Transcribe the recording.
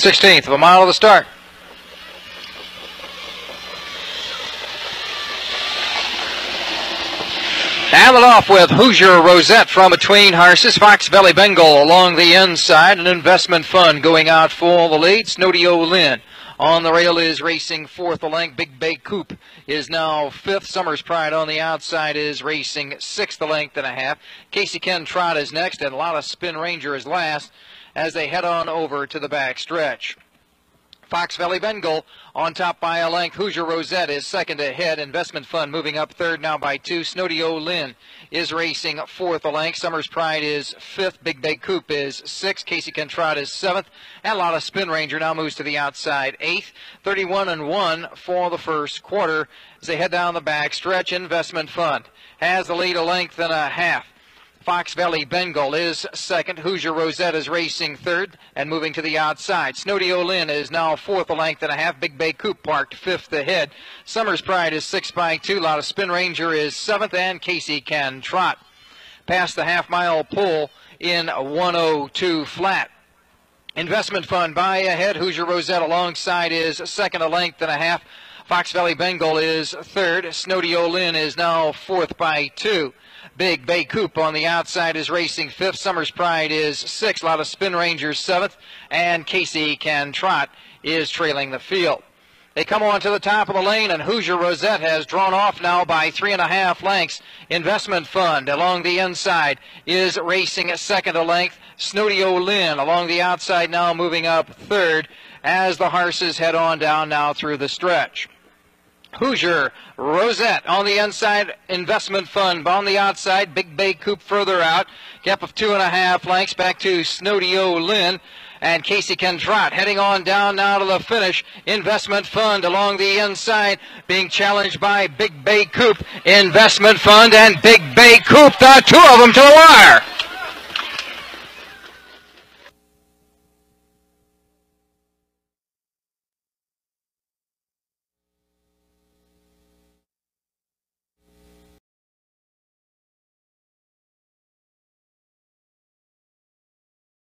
16th of a mile of the start. It off with Hoosier Rosette from between horses. Fox Valley Bengal along the inside. An investment fund going out for the lead. Snowdio Lynn on the rail is racing fourth. The length Big Bay Coop is now fifth. Summers Pride on the outside is racing sixth. The length and a half. Casey Can Trot is next, and a lot of Spin Ranger is last as they head on over to the back stretch. Fox Valley Bengal on top by a length. Hoosier Rosette is second ahead. Investment Fund moving up third now by two. Snowdio Lynn is racing fourth a length. Summers Pride is fifth. Big Bay Coop is sixth. Casey Can Trot is seventh. And a lot of Spin Ranger now moves to the outside eighth. 31 and 1 for the first quarter as they head down the back stretch. Investment Fund has the lead a length and a half. Fox Valley Bengal is second. Hoosier Rosette is racing third and moving to the outside. Snowdio Olin is now fourth a length and a half. Big Bay Coop parked fifth ahead. Summers Pride is six by two. Lot of Spin Ranger is seventh and Casey Can Trot. Past the half mile pull in 102 flat. Investment Fund by ahead. Hoosier Rosette alongside is second a length and a half. Fox Valley Bengal is third. Snowdio Olin is now fourth by two. Big Bay Coop on the outside is racing fifth. Summers Pride is sixth. A lot of Spin Rangers seventh. And Casey Can Trot is trailing the field. They come on to the top of the lane, and Hoosier Rosette has drawn off now by three and a half lengths. Investment Fund along the inside is racing second a length. Snowdio Lynn along the outside now moving up third as the horses head on down now through the stretch. Hoosier Rosette on the inside, investment fund on the outside, Big Bay Coop further out, gap of two and a half lengths back to Snowdio Lynn. And Casey Trot heading on down now to the finish. Investment Fund along the inside being challenged by Big Bay Coop. Investment Fund and Big Bay Coop, the two of them to the wire.